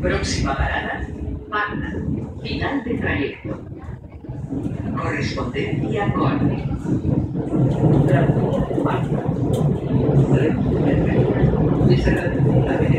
Próxima parada, Magna. Final de trayecto. Correspondencia con... で、実際に